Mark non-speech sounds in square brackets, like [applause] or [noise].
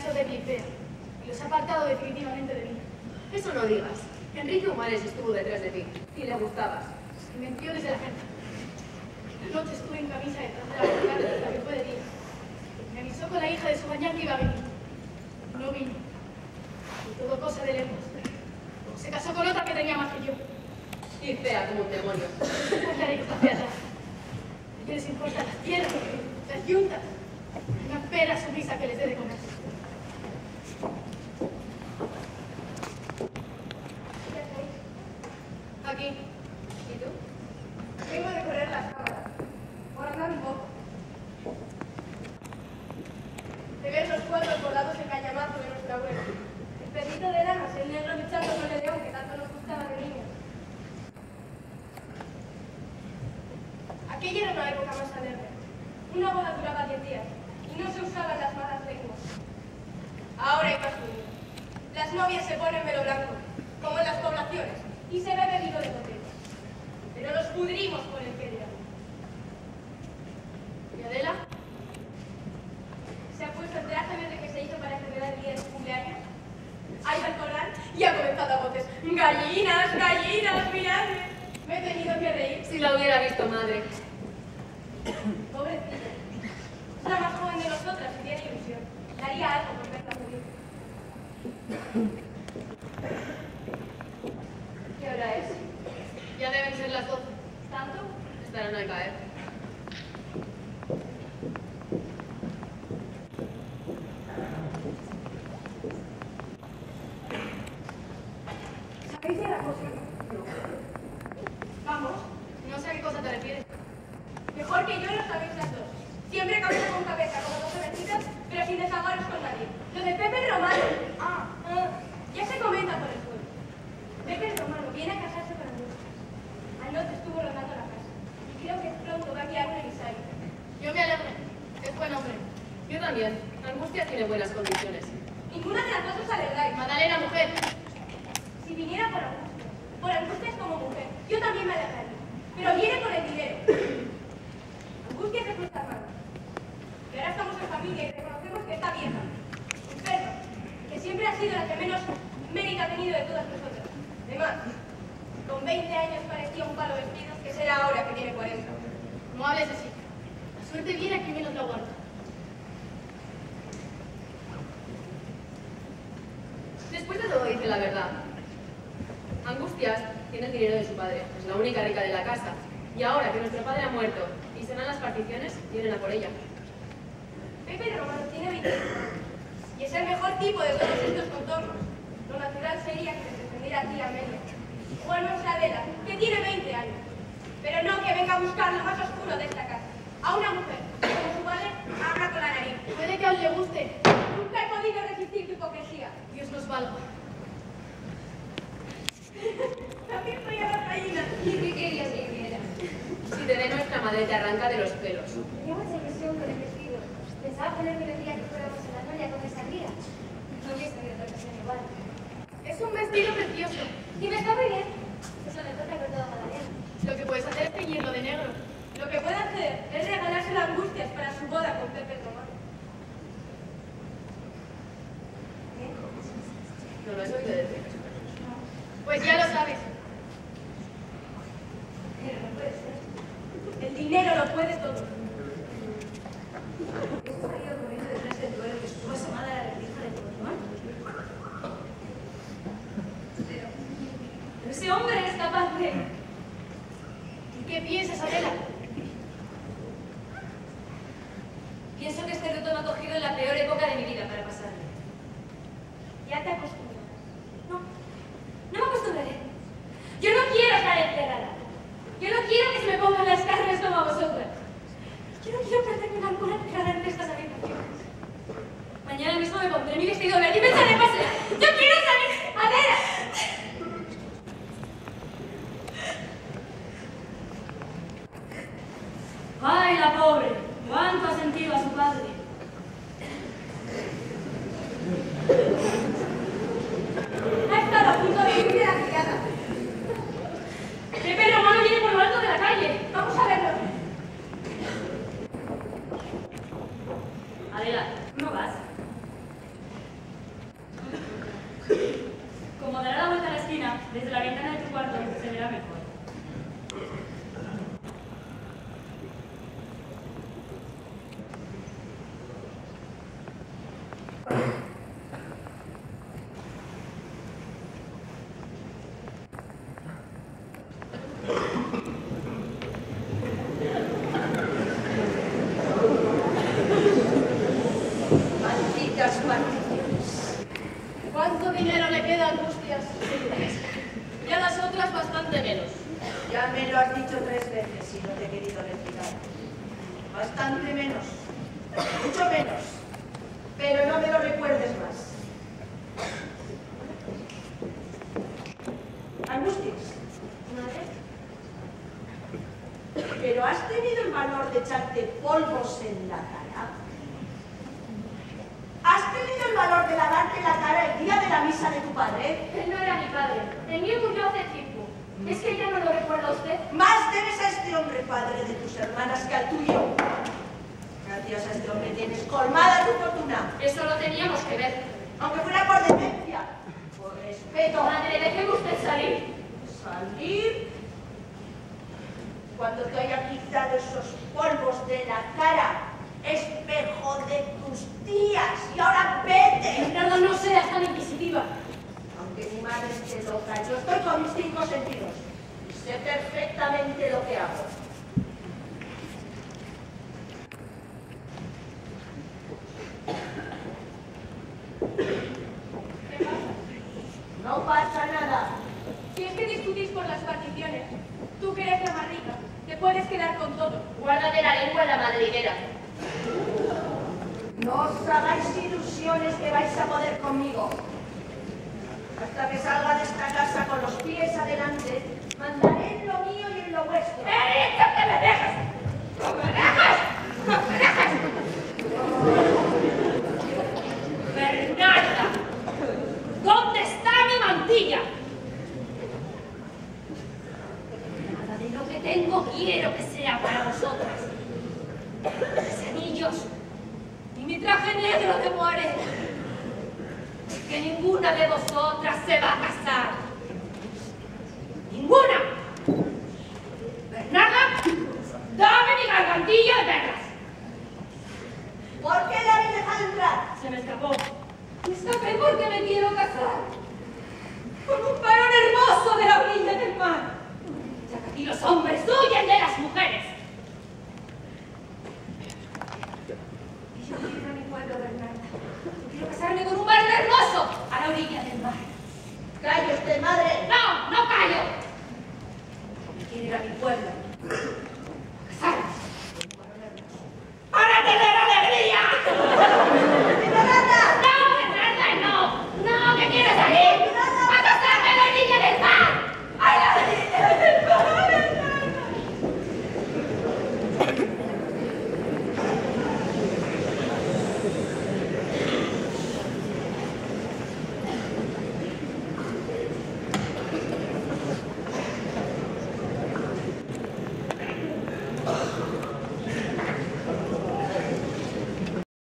hecho débil y fea, y los ha apartado definitivamente de mí. Eso no digas. Enrique Humanes estuvo detrás de ti, y le gustabas. Y mentió desde la gente. Anoche estuve en camisa detrás de la puerta hasta que fue de día. Me avisó con la hija de su mañana que iba a venir. No vino. Y todo cosa de lejos. Se casó con otra que tenía más que yo. Y fea como un demonio. [laughs] La hija hacia atrás. ¿A qué les importan las tierras, las yuntas? Una pera sumisa que les dé de comer. Aquí. ¿Y tú? Vengo de correr las cámaras. Por andar un poco. De ver los cuadros bordados en cañamazo de nuestra abuela. El perrito de lanas, el negro luchando con el león que tanto nos gustaba de niños. Aquella era una época más alegre. Una boda duraba diez días y no se usaban las malas lenguas. Ahora hay más. Las novias se ponen velo blanco, como en las poblaciones, y se bebe vino de botella. Pero nos pudrimos por el que dirán. ¿Y Adela? Se ha puesto el traje verde que se hizo para celebrar el día de su cumpleaños. Ha ido al corral y ha comenzado a voces. ¡Gallinas, gallinas, miradme! Me he tenido que reír. Si la hubiera visto madre. Pobrecilla. Es la más joven de nosotras y tiene ilusión. Por. ¿Qué hora es? Ya deben ser las doce. ¿Tanto? Estarán al caer. ¿Sabéis de la cosa? Vamos. No sé a qué cosa te refieres. Mejor que yo lo sabéis las dos. Siempre cabeza con cabeza, como dos jovencitas, pero sin desaguaros con nadie. Lo de Pepe Romano. Ah, ah, ya se comenta por el pueblo. Pepe Romano viene a casarse con Angustias. Anoche estuvo rotando la casa. Y creo que pronto va a guiar un emisario. Yo me alegro. Es buen hombre. Yo también. Angustia tiene buenas condiciones. Ninguna de las dos os alegráis. Magdalena, mujer. Si viniera por Angustias, por Angustias como mujer, yo también me alegraría. Pero viene por el dinero. Angustias es nuestra hermana. Y ahora estamos en familia y reconocemos que está vieja, enferma, que siempre ha sido la que menos mérito ha tenido de todas nosotras. Además, con 20 años parecía un palo vestido, que será ahora que tiene 40. No hables así. La suerte viene a quien menos la guarda. Después de todo dice la verdad. Angustias tiene el dinero de su padre, es la única rica de la casa. Y ahora que nuestro padre ha muerto y se dan las particiones, vienen a por ella. Pepe Romano tiene 25 años y es el mejor tipo de todos estos contornos. Lo natural sería que se defendiera a ti, Amelia. Juan Adela, que tiene 20 años. Pero no que venga a buscar lo más oscuro de esta casa. A una mujer, que como su padre, habla con la nariz. Puede que aún le guste. Nunca he podido resistir tu hipocresía. Dios nos valga. También soy a las gallinas. ¿Y qué querías que hiciera? Si te ve nuestra madre te arranca de los pelos. Tenía mucha ilusión con el vestido. Que fuéramos a la con esa. No hubiese otra ocasión igual. Es un vestido precioso. Y me está bien. Eso le toca con toda Magdalena. Lo que puedes hacer es teñirlo de negro. Lo que puede hacer es regalarse las angustias para su boda con Pepe Romano. ¿No lo has oído decir? Pues ya lo sabes. Pero no puede ser. El dinero lo puede todo. ¿Esto ha ido corriendo detrás del duelo que estuvo asomada la rendija de Guzmán? Pero, pero ese hombre es capaz de... ¿Y qué piensas, Adela? Pienso que este reto me ha cogido en la peor época de mi vida para pasarlo. Ya te acostumbras. No, no me acostumbraré. Yo no quiero estar encerrada. Yo no quiero que se me pongan las carnes como a vosotras. Yo no quiero perderme una alguna encerrada entre estas habitaciones. Mañana mismo me pondré mi vestido verde y me echaré a pasear. ¡Yo quiero salir! ¡Adela! ¡Ay, la pobre! ¿Cuánto ha sentido a su padre? Ha estado a punto de irme de la criada. Pepe Romano viene por lo alto de la calle. Vamos a verlo. Adela, ¿no vas? desde la ventana de tu cuarto se verá mejor. Maldiciones. ¿Cuánto dinero le queda a Angustias? Y a las otras bastante menos. Ya me lo has dicho tres veces y no te he querido replicar. Bastante menos. Mucho menos. Pero no me lo recuerdes más. Angustias. Madre, ¿Pero has tenido el valor de echarte polvos en la cara? ¿Has tenido el valor de lavarte la cara el día de la misa de tu padre? él no era mi padre. El mío murió hace tiempo. ¿Es que ya no lo recuerda usted? Más debes a este hombre, padre de tus hermanas, que al tuyo. Gracias a este hombre tienes colmada tu fortuna. Eso lo teníamos que ver. Aunque fuera por demencia, por respeto. Madre, déjeme usted salir. Salir. Cuando te haya quitado esos polvos de la cara, espejo de tus tías. Y ahora vete. Bernardo, no seas tan inquisitiva. Aunque mi yo estoy con mis cinco sentidos. Y sé perfectamente lo que hago. ¿Qué pasa? No pasa nada. Si es que discutís por las particiones, tú que eres la más rica, te puedes quedar con todo. Guárdate la lengua en la madriguera. No os hagáis ilusiones que vais a poder conmigo. Hasta que salga de esta casa con los pies adelante, mandaré en lo mío y en lo vuestro. que me dejes! ¡No me dejes! ¡No me dejes! ¡Bernarda! ¿Dónde está mi mantilla? Nada de lo que tengo quiero que sea para vosotras. Mis anillos y mi ¡Cantillo de perras! ¿Por qué la habéis dejado entrar? Se me escapó.